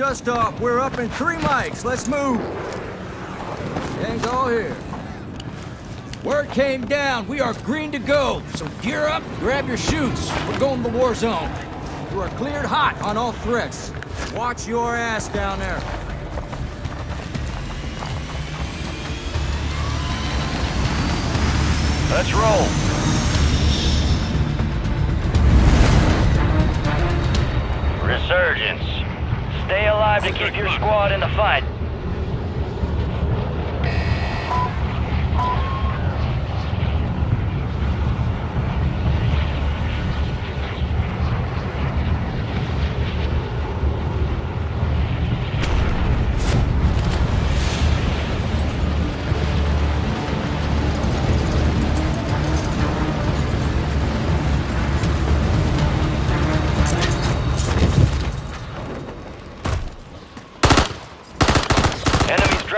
dust off. We're up in three mics. Let's move. Gang's all here. Word came down. We are green to go. So gear up, grab your chutes. We're going to the war zone. You are cleared hot on all threats. Watch your ass down there. Let's roll. Stay alive to keep your squad in the fight.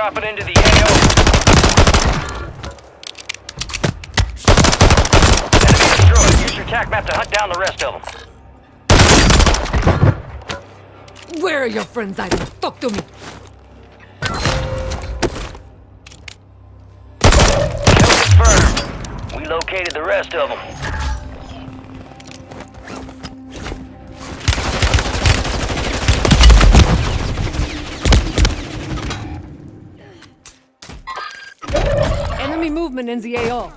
Dropping into the AO. Enemy destroyed. Use your tac map to hunt down the rest of them. Where are your friends, Ivan? Talk to me. Kill confirmed. We located the rest of them. Enemy movement in the AO.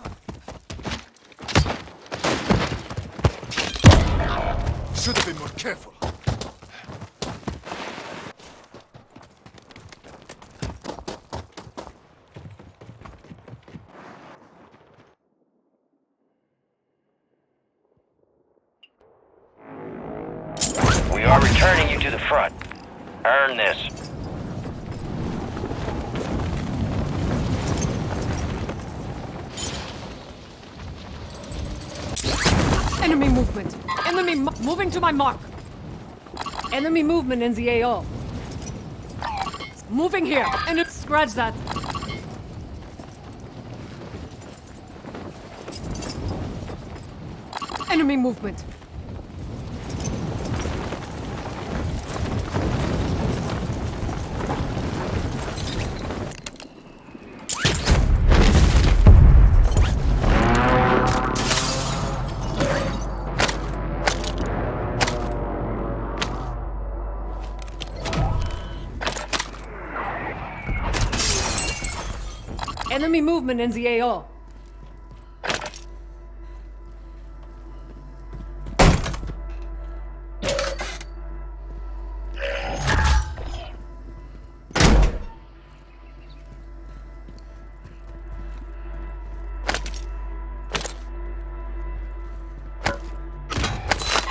Should have been more careful. We are returning you to the front. Earn this. Enemy movement. Enemy mo- moving to my mark. Enemy movement in the AO. Moving here. And scratch that. Enemy movement. Enemy movement in the AO.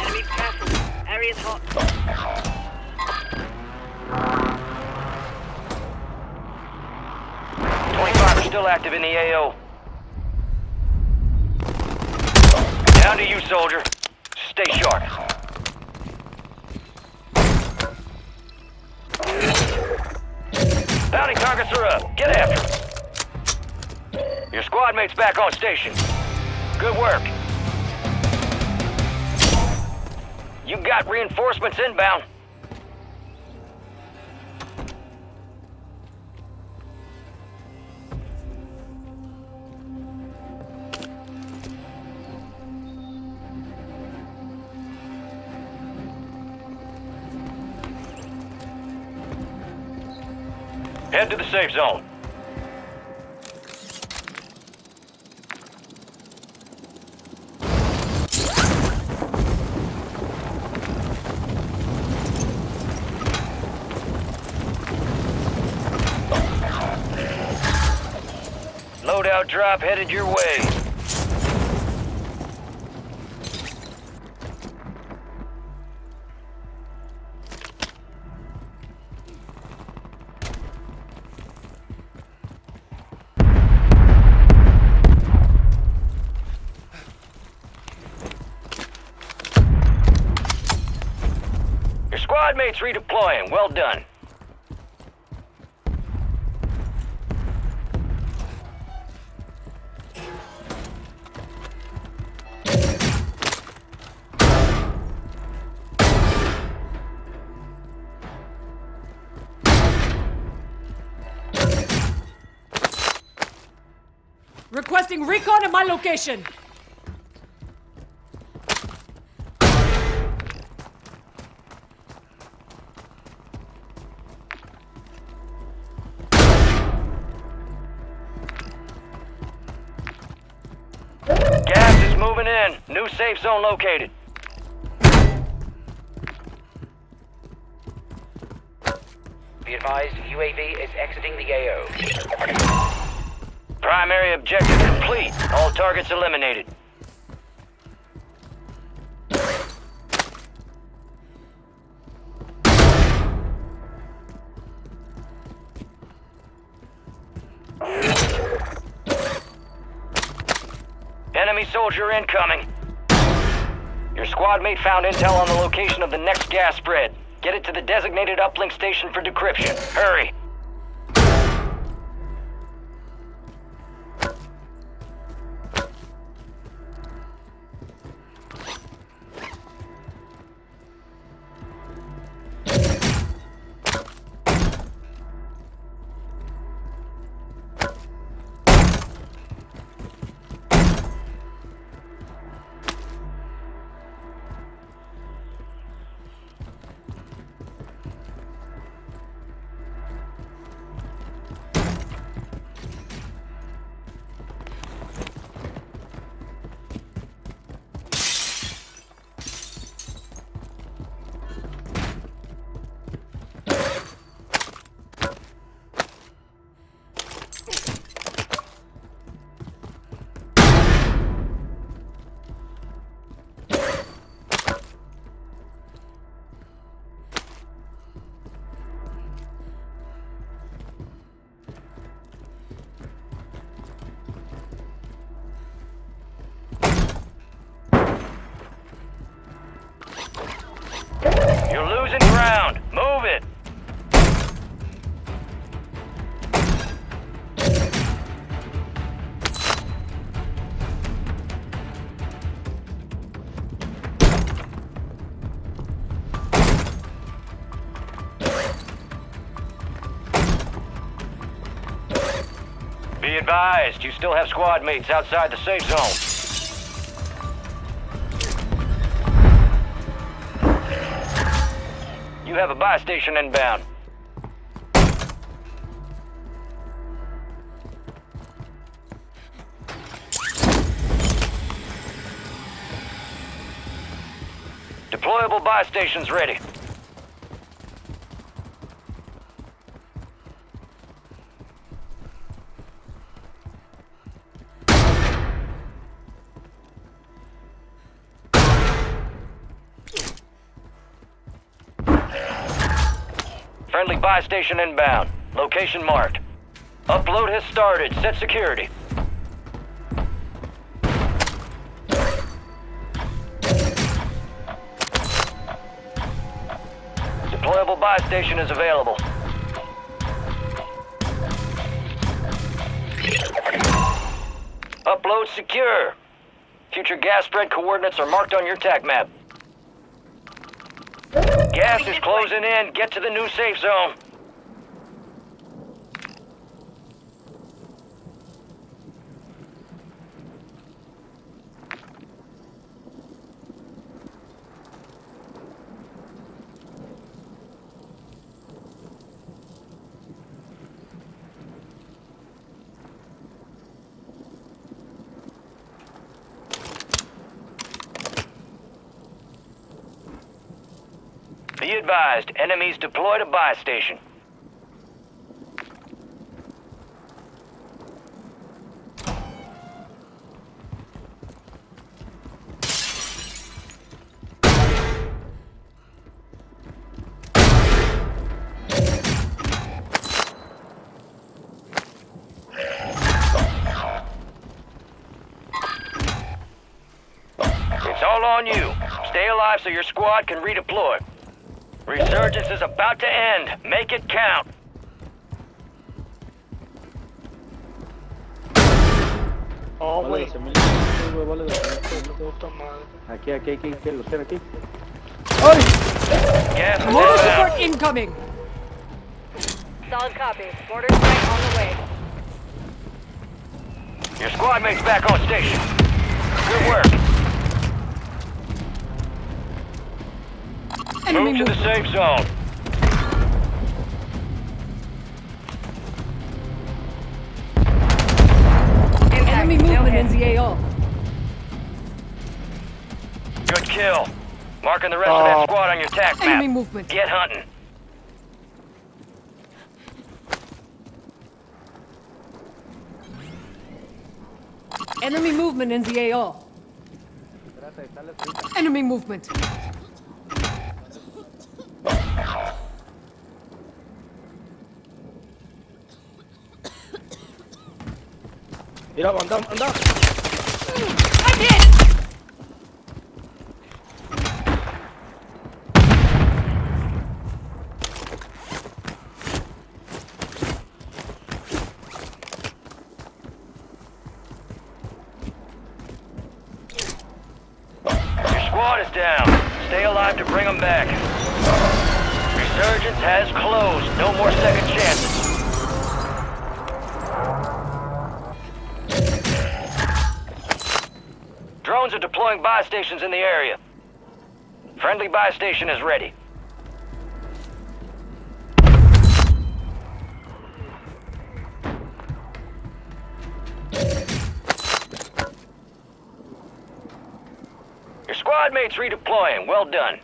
Enemy present. Area's hot. Still active in the AO. Down to you, soldier. Stay sharp. Bounty targets are up. Get after 'em. Your squad mate's back on station. Good work. You got reinforcements inbound. Head to the safe zone. Loadout drop headed your way. It's redeploying. Well done. Requesting recon at my location. Moving in. New safe zone located. Be advised, UAV is exiting the AO. Primary objective complete. All targets eliminated. Enemy soldier incoming. Your squad mate found intel on the location of the next gas spread. Get it to the designated uplink station for decryption. Hurry. Advised, you still have squad mates outside the safe zone. You have a buy station inbound. Deployable buy stations ready. Buy station inbound. Location marked. Upload has started. Set security. Deployable buy station is available. Upload secure. Future gas spread coordinates are marked on your TAC map. Gas is closing in. Get to the new safe zone. Advised, enemies deployed a buy station. It's all on you. Stay alive so your squad can redeploy. Resurgence is about to end. Make it count. Oh, vale, se me- güey, vale, no te. Aquí, aquí, aquí, aquí, los tiene aquí. Gas is Mortar inbound. support incoming. Solid copy. Mortar strike on the way. Your squad mate's back on station. Good work. Enemy Move to the movement. safe zone. Enemy movement in the AO. Good kill. Marking the rest of that uh, squad on your tac map. Enemy movement. Get hunting. Enemy movement in the AO. Enemy movement. Mira, anda, anda. I'm hit! Down. Stay alive to bring them back. Resurgence has closed. No more second deploying buy stations in the area. Friendly buy station is ready. Your squad mates redeploying. Well done.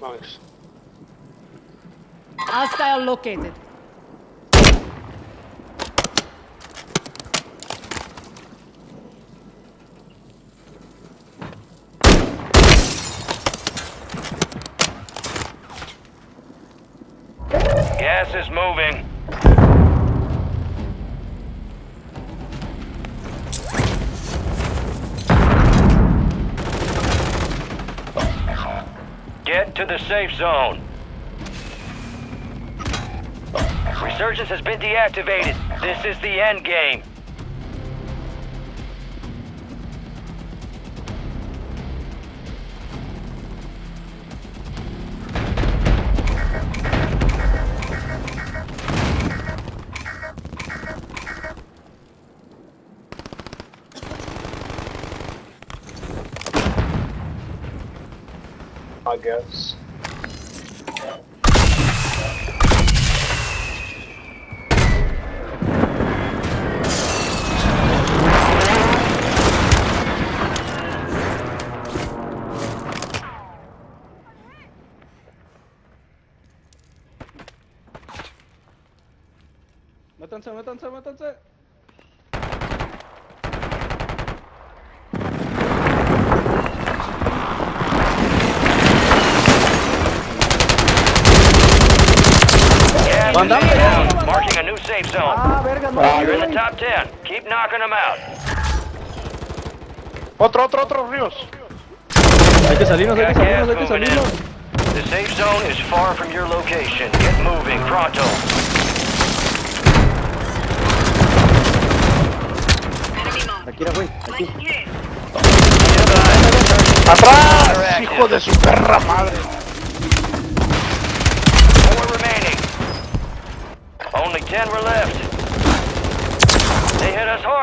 Nice. Hostile located. Gas is moving. To the safe zone. Resurgence has been deactivated. This is the end game. I guess. Métanse, métanse, métanse. Mandame. inbound, marking a new safe zone. Ah, verga, no. You're in the top 10. Keep knocking them out. Otro, otro, otro, Ríos. Hay que salirnos, hay que salirnos, hay que salirnos. The safe zone is far from your location. Get moving, pronto. Aquí era, güey, aquí. ¡Atrás! ¡Hijo de su perra madre! Ten were left. They hit us hard.